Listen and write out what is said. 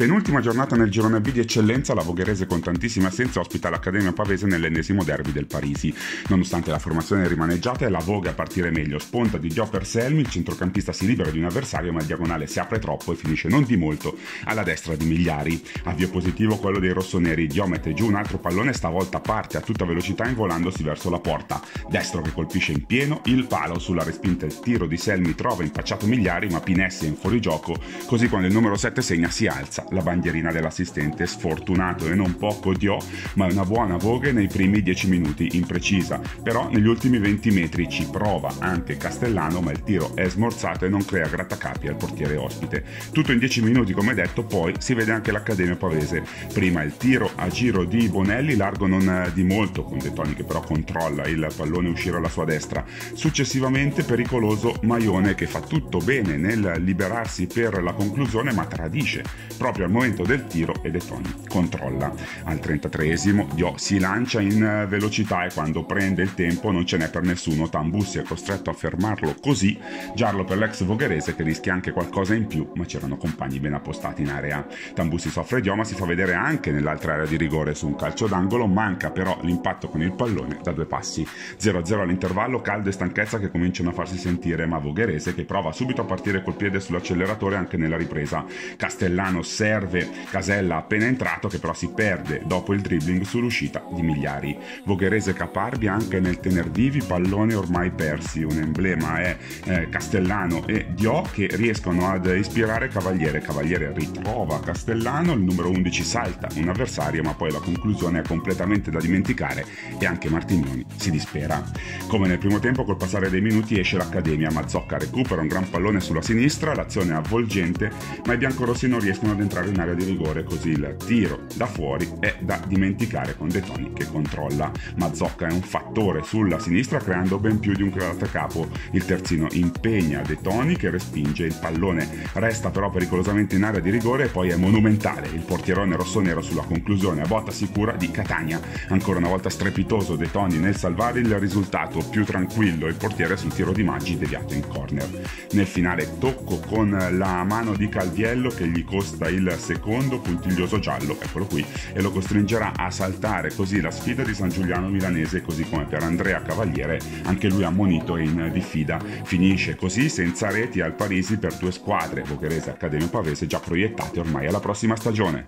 Penultima giornata nel girone B di eccellenza, la Vogherese con tantissime assenze ospita l'Accademia Pavese nell'ennesimo derby del Parisi. Nonostante la formazione rimaneggiata e la Voga a partire meglio, sponta di Gio per Selmi, il centrocampista si libera di un avversario ma il diagonale si apre troppo e finisce non di molto alla destra di Migliari. Avvio positivo quello dei rossoneri, Dio mette giù un altro pallone stavolta parte a tutta velocità involandosi verso la porta. Destro che colpisce in pieno, il palo sulla respinta il tiro di Selmi trova impacciato Migliari ma Pinessi è in fuorigioco, così quando il numero 7 segna si alza la bandierina dell'assistente, sfortunato e non poco Dio, ma una buona voga nei primi 10 minuti, imprecisa. Però negli ultimi 20 metri ci prova anche Castellano, ma il tiro è smorzato e non crea grattacapi al portiere ospite. Tutto in 10 minuti, come detto, poi si vede anche l'Accademia Pavese. Prima il tiro a giro di Bonelli, largo non di molto, con De Toni che però controlla il pallone uscire alla sua destra. Successivamente pericoloso Maione che fa tutto bene nel liberarsi per la conclusione, ma tradisce proprio proprio al momento del tiro e De Toni controlla. Al 33esimo Dio si lancia in velocità e quando prende il tempo non ce n'è per nessuno, Tambussi è costretto a fermarlo così, giallo per l'ex vogherese che rischia anche qualcosa in più, ma c'erano compagni ben appostati in area. Tambussi soffre Dio ma si fa vedere anche nell'altra area di rigore su un calcio d'angolo, manca però l'impatto con il pallone da due passi. 0-0 all'intervallo, caldo e stanchezza che cominciano a farsi sentire, ma Vogherese che prova subito a partire col piede sull'acceleratore anche nella ripresa. Castellano serve Casella appena entrato che però si perde dopo il dribbling sull'uscita di Migliari. Vogherese Caparbi anche nel tener vivi palloni ormai persi, un emblema è eh, Castellano e Dio che riescono ad ispirare Cavaliere. Cavaliere ritrova Castellano, il numero 11 salta un avversario ma poi la conclusione è completamente da dimenticare e anche Martignoni si dispera. Come nel primo tempo col passare dei minuti esce l'Accademia, Mazzocca recupera un gran pallone sulla sinistra, l'azione è avvolgente ma i biancorossi non riescono ad entrare entrare in area di rigore così il tiro da fuori è da dimenticare con De Toni che controlla. Mazzocca è un fattore sulla sinistra creando ben più di un capo. Il terzino impegna De Toni che respinge il pallone, resta però pericolosamente in area di rigore e poi è monumentale il portierone rossonero sulla conclusione a botta sicura di Catania. Ancora una volta strepitoso De Toni nel salvare il risultato, più tranquillo il portiere sul tiro di Maggi deviato in corner. Nel finale tocco con la mano di Calviello che gli costa il il secondo puntiglioso giallo, eccolo qui, e lo costringerà a saltare così la sfida di San Giuliano Milanese, così come per Andrea Cavaliere, anche lui ammonito e in diffida. Finisce così senza reti al Parisi per due squadre, Vogherese e Accademia Pavese, già proiettate ormai alla prossima stagione.